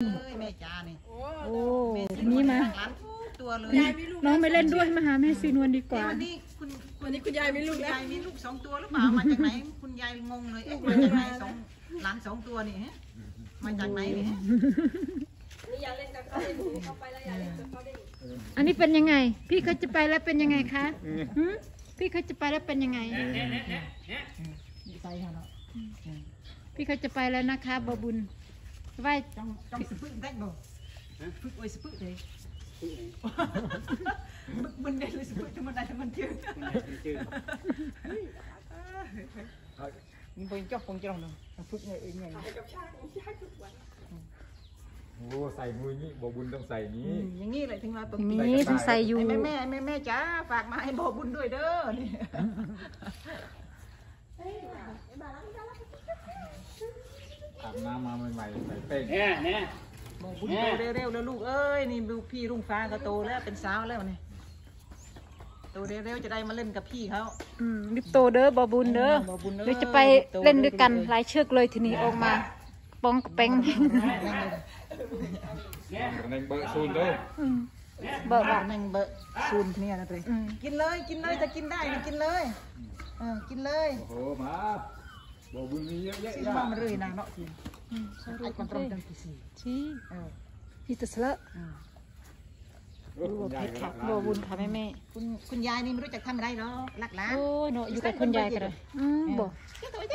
เอ้ยแม่จ้านี่โอ้แม่ทีนี้มา ร้านทุกตัวเลยน้องไม่เล่นด้วยมาหาแม่ซีนวลดีกเอ้ยว่า วันนี้คุณวันนี้คุณยายมีลูกคุณแล้ว ยายมีลูกสองตัวหรือเปล่ามาจากไหนคุณยายงงเลยเอ๊ะมาจากไหนสองหลานสองตัวนี่ฮะมาจากไหนนี่ฮะนี่ยายเล่นกับเขาเล่นหนูเข้าไปแล้วยายเล่นกับเขาเล่นอันนี้เป็นยังไง พี่เขาจะไปแล้วเป็นยังไงคะหืมพี่เขาจะไปแล้วเป็นยังไงไปค่ะเนาะพี่เขาจะไปแล้วนะคะบอบุญไหว้จ้องจ้องสะพึ่งได้บ่พึ่ งโอ้ยสะพึ่งเลยมึกมันได้เลยสะพึ่งธรรมดาธรรมดาเชื่อมันเป็นเจ้าของเจ้าเนาะพึ่งไงเองไงกับชาติของชาติทุกวันโอ้ใส่มือนี่บบุญต้องใส่นี้อย่างนี้เลยถึงมาปกอย่างตินี้ต้องใส่อยู่แม่แม่แม่แม่จ้าฝากมาให้บอบุญด้วยเด้อ นี่อาบน้ำมาใหม่ๆใส่เป้งเนี่ยเนี่ยบอบุญโตเร็วๆแล้วลูกเอ้ยนี่ลูกพี่รุ่งฟ้าก็โตแล้วเป็นสาวแล้วนี่โตเร็วๆจะได้มาเล่นกับพี่เขาอืมรีบโตเด้อบอบุญเด้อบ่บุญเด้อเดี๋ยวจะไปเล่นด้วยกันหลายเชือกเลยทีนี้ออกมาปองกระเปงในเบอร์ซูนเด้ออืมเบิกบ้าอะนนั่งเบอะซูนเนี่ยนะเตยอืมกินเลยกินเลยจะกินได้นี่กินเลยเออกินเลยโอ้โหมา บบุญมีเยอะแยะซื้อย่ามามันเลยนะเนาะทีอืมสไอ้รุปคนตรงจังที่สี่ชี้เออพี่ตะเสละอืมดูว่าเพชรค่ะบอบุญค่ะแม่แม่คุณคุณยายนี่ไม่รู้จักทำอะไรหรอกรักหลานโอ้ยเนาะอยู่กับคุณยายกันเลยอืมบอก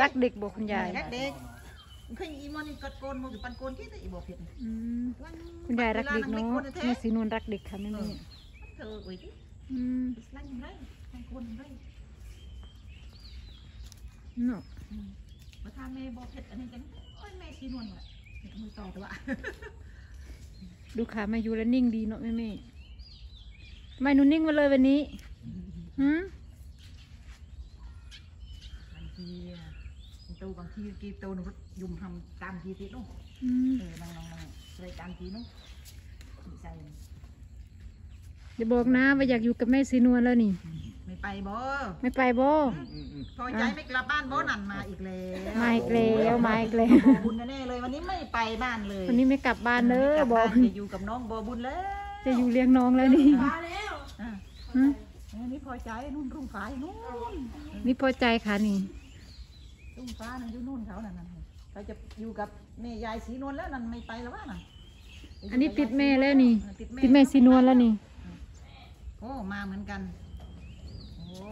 รักเด็กบอกคุณยายรักเด็กเคยอีมอนี่กดโกนมือปันโกนกี่ตัวอีบอกเผ็ดอืมคุณยายรักเด็กเนาะแม่สีนวลรักเด็กค่ะแม่แม่เธออุ้ยดิอืมสลังไรปันโกนไรเนาะมาทำแม่บอกเผ็ดอันนี้จังโอ้ยแม่ชีนวลว่ะมือต่อตัวดูขามาอยู่แล้วนิ่งดีเนาะแม่แม่ทำไมหนูนิ่งมาเลยวันนี้หืมบางทีอะตูบางทีกีตูนยุ่มทำตามทีติดนู่นอืมเออน้องน้องน้องเลยตามทีนู่นใส่อย่าบอกนะว่าอยากอยู่กับแม่สีนวลแล้วนี่ ไม่ไปบ่ไม่ไปบ่พอใจไม่กลับบ้านบ่นั่นมาอีกแล้วมาอีกแล้วมาอีกแล้วบ่บุญแน่ๆเลยวันนี้ไม่ไปบ้านเลยวันนี้ไม่กลับบ้านเด้อไม่กลับอกบ้านจะอยู่กับน้องบ่บุญแล้วจะอยู่เลี้ยงน้องแล้วนี่มาแล้วอะหืมอันนี้พอใจนู่นรุ่งฟ้าอยู่นู่นนี่พอใจค่ะนี่รุ่งฟ้านั่นอยู่นู่นเขานั่นน่ะเขาจะอยู่กับแม่ยายสีนวลแล้วนั่นไม่ไปแล้วว่าน่ะอันนี้ติดแม่แล้วนี่เออติดติดแม่สีนวลแล้วนี่โอ้มาเหมือนกัน โอ้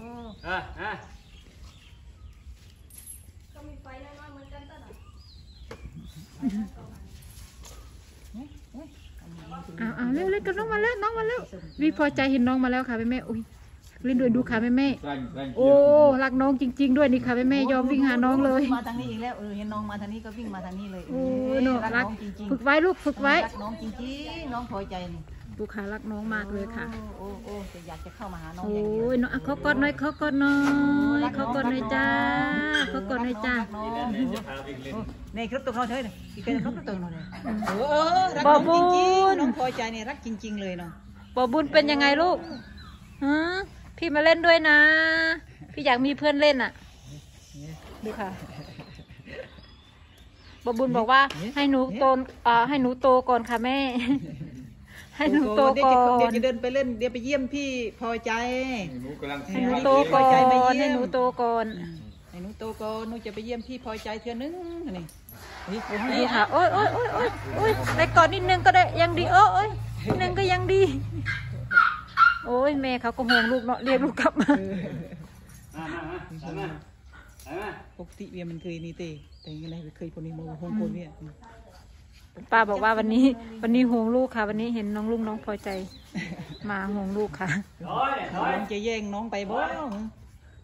อะอะก็มีไฟน้อยๆเหมือนกันตอนนั้นเนี่ยเนี่ยเอาเอาเร็วเร็วกับน้องมาแล้วน้องมาแล้ววีพอใจเห็นน้องมาแล้วค่ะแม่แม่อุ้ยเล่นด้วยดูค่ะแม่แม่แรงแรงโอ้รักน้องจริง ๆ ด้วยนี่ค่ะแม่แม่ยอมวิ่งหาน้องเลยมาทางนี้อีกแล้วเออเห็นน้องมาทางนี้ก็วิ่งมาทางนี้เลยโอ้ยเนาะรัรักกน้องจริงฝึกไว้ลูกฝึกๆไว้รักน้องจริงๆน้องพอใจนี่ ลูกค้ารักน้องมากเลยค่ะ โอ้โอ้จะอยากจะเข้ามาหาน้องโอ้อย่างเดียวยน้องอะเขากอดหน่อยเขากอดหน่อยเขากอดหน่อยจ้าเขากอดหน่อยจ้ารักน้องรักน้องพาวิ่งเล่นโอ้ในครบตัวเขาเถอะนี่อีกเป็นครบตัวเลยเออเออรักน้องจริงๆน้องพอใจเนี่ยรักจริง ๆ เลยเนาะบอบุญเป็นยังไงลูกฮะพี่มาเล่นด้วยนะ พี่อยากมีเพื่อนเล่นอะ ดูค่ะบอบุญบอกว่าให้หนูโตอ่าให้หนูโตก่อนค่ะแม่ ให้หนูโตเดี๋ยวก่อจะเดี๋ยวนจะเดินไปเล่นเดี๋ยวไปเยี่ยมพี่พอใจหนูกำลังให้หนูโตก่อนให้หนูโตก่อนให้หนูโตก่อนหนูจะไปเยี่ยมพี่พอใจเทื่อนึงนี่นี่ดูค่ะโอ้ยโอ้ยโอ้ยโอ้ยโอ้ยไปก่อนนิดนึงก็ได้ยังดีโอ้ยโอ้ยนิดนึงก็ยังดี โอ้ยแม่เขาก็ห่วงลูกเนาะเรียกลูกกลับมามามามามามามาปกติเวียมันเคยนี่เตแต่ยังไงเคยคนนี้มาฮงคนเวีย ป้าบอกว่าวันนี้ วันนี้ห่วงลูกค่ะ วันนี้เห็นน้องลุงน้องพอใจ มาห่วงลูกค่ะถอยถอยน้องจะแย่งน้องไปบ่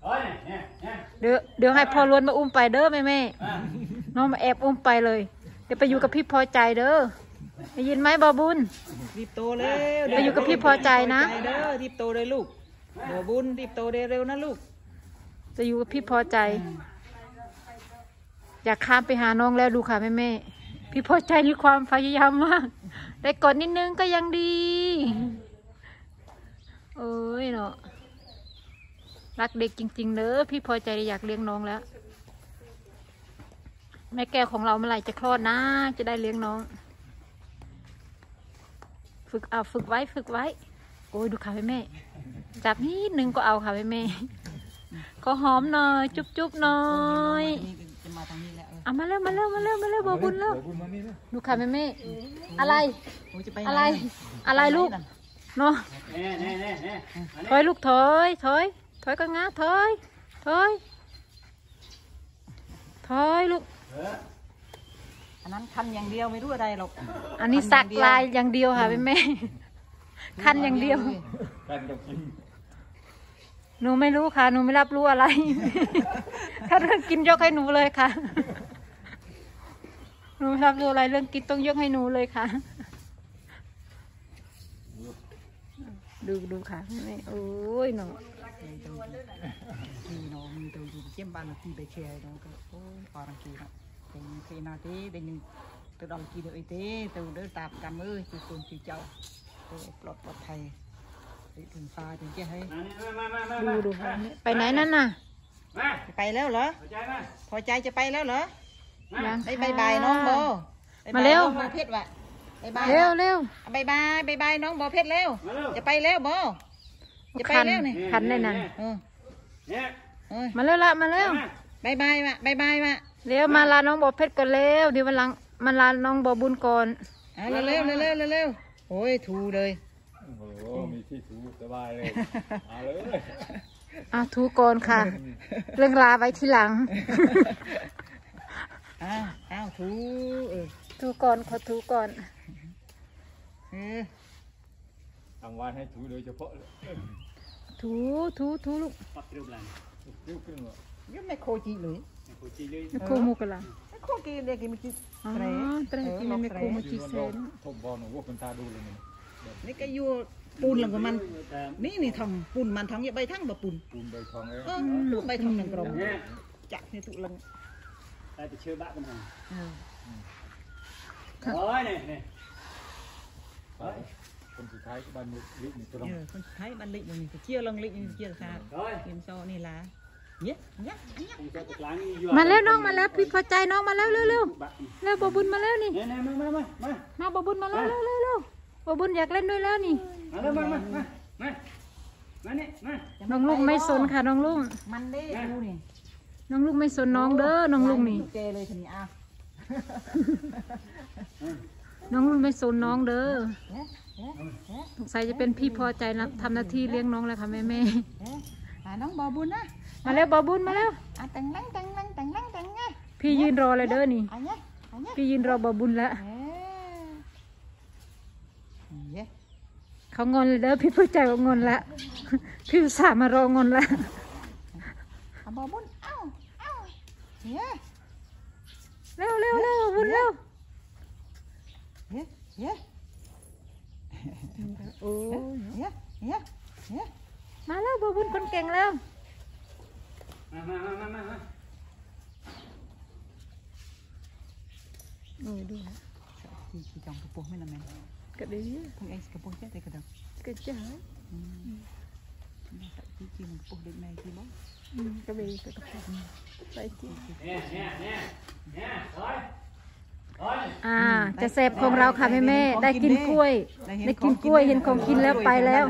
ถอยเนี่ยเนี่ยเดี๋ยวเดี๋ยวให้พ่อล้วนมาอุ้มไปเด้อแม่แม่อะน้องมาแอบอุ้มไปเลย เดี๋ยวไปอยู่กับพี่พอใจเด้อได้ยินไหมบอบุญรีบโตเร็วไปอยู่กับพี่พอใจนะพอเด้อรีบโตเลยลูกเดี๋ยวบุญรีบโตเร็วๆนะลูก จะอยู่กับพี่พอใจ อยากข้ามไปหาน้องแล้วดูค่ะแม่แม่ พี่พอใจมีความพยายามมาก ได้กดนิดนึงก็ยังดีเอ้ยเนาะ รักเด็กจริง ๆเนอะพี่พอใจอยากเลี้ยงน้องแล้ว แม่แก้วของเราเมื่อไหร่จะคลอดนะ จะได้เลี้ยงน้อง ฝึกเอาฝึกไว้ฝึกไว้ โอ้ยดูขาให้แม่ จับนิดนึงก็เอาขาให้แม่ ขอหอมหน่อย จุ๊บจุ๊บหน่อยจะมาทางนี้แหละ เออเอามาเร็วมาเร็วมาเร็วมาเร็วบอบุญแล้วบ่บุญมานี่แล้วดูขาให้แม่อะไรโอ้ยจะไปอะไรหนอะไรลูกปหนน่ะเนาะแน่แน่แน่แน่ถอยลูกถอยถอยถอยก็งาถอยถอยถอยลูกเอออันนั้นคันอย่างเดียวไม่รู้อะไรหรอกอันนี้สักลายอย่างเดียวค่ะแม่คันอย่างเดียวกันต้องกินหนูไม่รู้ค่ะ หนูไม่รับรู้อะไร ถ้าเรื่องกินยกให้หนูเลยค่ะ หนูไม่รับรู้อะไรเรื่องกินต้องยกให้หนูเลยค่ะ ดูดูค่ะแม่โอ้ยหนู thì nó mình từ từ chiếm ban là khi về chè nó cái ôi vào đằng kia nó thì khi nào thế để mình từ đằng kia được y tế từ đỡ tạp cầm ơi từ tuần từ cháu từ lọt lọt thầy để thường pha ถึงจะให้มานี่มามามาดูมาดูค่ะไปไหนนั่นน่ะมาไปแล้วเหรอเข้าใจไหมพอใจจะไปแล้วเหรอ ยังได้บายบายน้องโบมาเร็วบายบายน้องโบเพชรว่ะบายบายเร็วเร็วบายบายบายบายน้องโบเพชรเร็วมาเร็วจะไปแล้วโบจะไปคันแล้วนี่คันได้นั่นเออเนี่ยเออมาเร็วละมาเร็วบายบายว่ะบายบายว่ะเร็วมาลาน้องบอเพชรก่อนเร็วเดี๋ยววันหลังมาลาน้องบอบุญก่อนอะเร็วเร็วเร็วเร็วเร็วเร็วโอ้ยถูเลยโอ้โหมีที่ถูสบายเลยเอาเลยอะทูก่อนค่ะ เรื่องลาไว้ทีหลัง อ้าวอ้าวถูเออทูก่อนขอทูก่อนเออทางวันให้ถูโดยเฉพาะเลยทูทูทูลูกปักเรียบร้อยริ้วขึ้นมายังไม่โคจีเลยโคจีเลยแล้วครูมูกันละไม่โคจีเลยกินไม่กินอ๋อเตรเตรกินในครูมูที่จิมันเซลองนทบบอลหนูว่าคนตาดูเลยนี่นี่ก็อยู่ปูนหลังกับมันแต่นี่นี่ทำปูนมันทั้งเยอะใบทั้งแบบปูนปูนใบทองเอ้ยเออลูกใบทั้งหนึ่งกรมเนี่ยจักในตุลัง แต่จะเชื่อบ้ากันหน่อยเออโอ้ยเนี่ยเนี่ยคนสุดท้ายก็บ้านมุกลินี่ก็ต้องเออคนไทยมันลิอย่างนี้ก็เชี่ยวลังลิอย่างนี้เชี่ยวซาโอ้ยเกมโซนี่ละเนี่ยเนี่ยเนี่ยผมจะล้างอยู่มาแล้วน้องมาแล้วพี่พอใจน้องมาแล้วเร็วเร็วบ้าเร็วบอบุญมาแล้วนี่เนี่ยเนี่ยมามามามามาบอบุญมาแล้วเร็วเร็วเร็วบอบุญอยากเล่นด้วยแล้วนี่มาแล้วมามามามามาเนี่ยมาน้องลุงไม่สนค่ะน้องลุงมันเด้ดูนี่ น้องลุงไม่สนน้องเด้อ น้องลุงนี่เจเลยทีนี้อะน้องลุงไม่สนน้องเด้อเนี่ยเนี่ยเนี่ยสงสัยจะเป็นพี่พอใจนะทำหน้าที่เลี้ยงน้องแล้วค่ะแม่แม่เนี่ยอะน้องบอบุญนะ มาแล้วบอบุญมาแล้วอะแต่งลังแต่งลังแต่งลังแต่งไงพี่ยืนรอเลยเด้อนี่อันเนี้ยอันเนี้ยพี่ยืนรอบอบุญแล้วเอ๊ะเย้เขางอนเลยเด้อพี่พอใจว่างอนละ พี่อุตส่าห์มารองอนละเอาบอบุญเอ้าเอ้า เย้เร็วเร็วเร็วบุญเร็วเย้เย้โอ้ยเย้เย้เย้มาแล้วบอบุญคนเก่งแล้วมามามามามาโอ้ยดูที่ที่จอง กระปุกไม่ละแม่ก็ดีทั้งเอ็กซ์กระปุกเจ๊แต่กระดับก็จ้าที่ที่มันกระปุกเด็กในที่บ้านอืมก็ดีก็กระปุกไปจีเนี่ยเนี่ยเนี่ยเนี่ยโอ้ยโอ้ยอ่า จะแสบของเราค่ะแม่แม่ได้กินกล้วย ได้กินกล้วยเห็นของกินแล้วไปแล้ว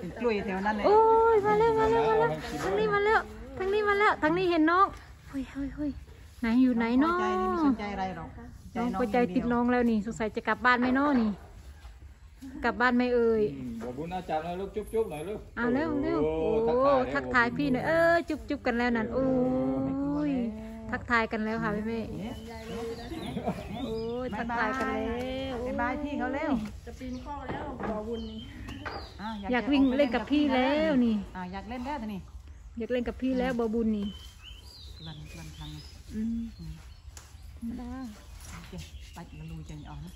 เห็นกล้วยแถวนั้นเลยโอ้ยมาแล้วมาแล้วมาแล้วทางนี้มาแล้วทางนี้มาแล้วทางนี้เห็นน้องเฮ้ยเฮ้ยเฮ้ยไหนอยู่ไหนน้องใจนี่ไม่สนใจอะไรหรอกน้องก็ใจติดน้องแล้วนี่สงสัยจะกลับบ้านไหมน้อนี่ กลับบ้านไหมเอ่ย อืมบอกบุญอาจารย์หน่อยลูกจุ๊บจุ๊บหน่อยลูกเอาเร็วเร็วโอ้โอ้ทักทายทักทายพี่หน่อยเออจุ๊บจุ๊บกันแล้วนั่นโอ้ยทักทายกันแล้วค่ะพี่เมย์โอ้ยทักทายกันแล้วบายบายพี่เขาแล้วจะปีนข้อแล้วบอบุญนี่ะอยากวิ่งเล่นกับพี่แล้วนี่ อะอยากเล่นแล้วทีนี่อยากเล่นกับพี่แล้วบอบุญนี่ลันลันทางอืมธรรมดาเจ๊ไปมาลุยใจอ่อนนะ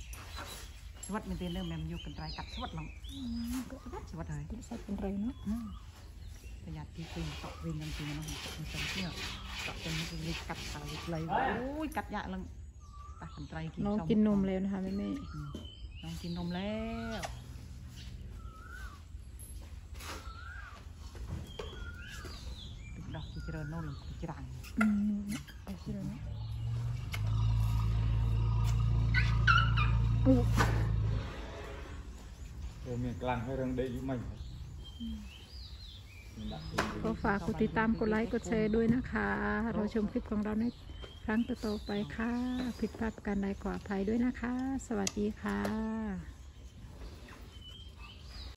สวัสดีเต้นเริ่มแมมยุกันไตรกัดสวัสดีลงสวัสดีเลยใส่เป็นไรเนาะประหยัดที่เป็นเกาะเวียนกันจริงนะมันเป็นเที่ยวเกาะเป็นมันเลยกัดขาเลยโอ้ยกัดยะลังตักกันไตรกินน้องกินนมแล้วนะคะแม่แม่น้องกินนมแล้วตึกดอกที่เจริญโน่นลงจรังอืมไปสิแล้วนะอู้ มีกลางให้รังเดยอยู่ไหมก็ฝากกดติดตามกดไลค์กดแชร์ด้วยนะคะ เราชมคลิปของเราในครั้งต่อๆไปค่ะ ผิดพลาดประการใดขออภัยด้วยนะคะ สวัสดีค่ะ